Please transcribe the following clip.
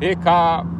PK